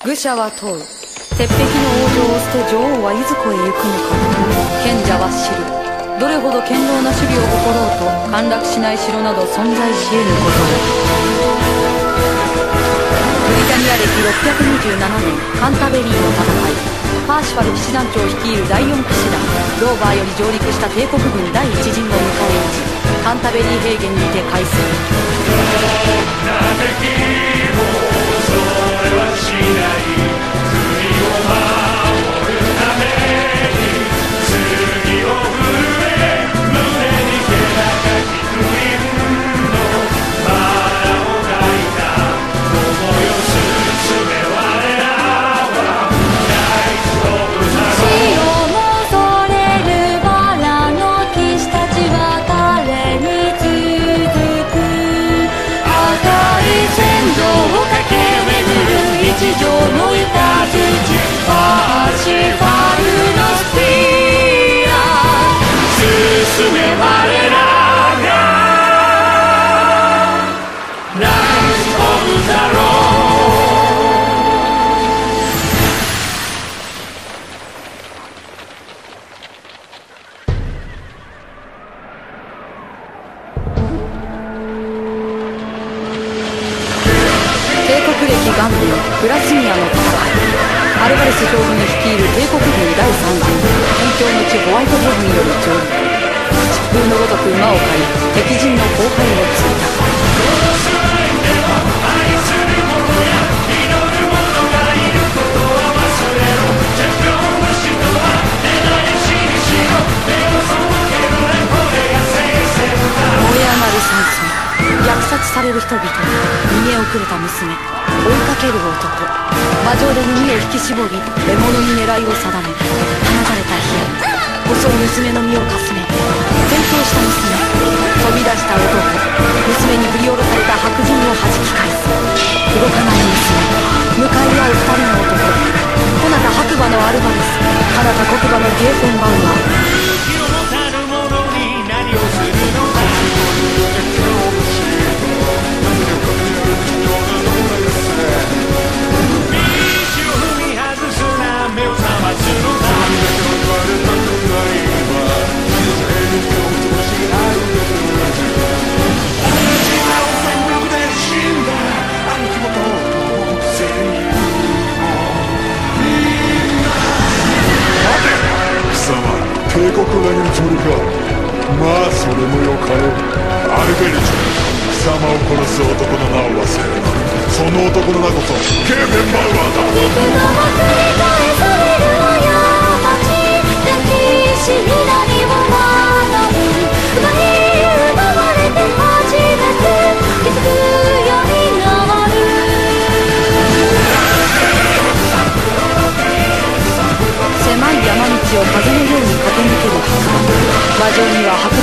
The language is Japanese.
愚者は問う。鉄壁の王女を捨て女王はいずこへ行くのか。賢者は知る。どれほど堅牢な守備を誇ろうと陥落しない城など存在し得ぬことを。ブリタニア歴627年カンタベリーの戦い。パーシファル騎士団長率いる第4騎士団ローバーより上陸した帝国軍第一陣を迎え撃ちカンタベリー平原にて開戦。アの戦い。アルバレス将軍率いる帝国軍第3陣。辺境の地ホワイトデーによる上陸。疾風のごとく馬を狩り敵陣の後輩を追った燃え上がる山荘虐殺される人々逃げ遅れた娘追いかける男馬上で耳を引き絞り獲物に狙いを定め放たれた火襲う娘の身をかす転倒した娘飛び出した男娘に振り下ろされた白人を弾き返す動かない娘。向かい合う2人の男。こなた白馬のアルバレス彼方黒馬のゲーフォンバウアー。帝国が言うつもりか。まあそれもよかろう。アルベルチョ貴様を殺す男の名を忘れる。その男の名こそケーペンバウアーだ。我女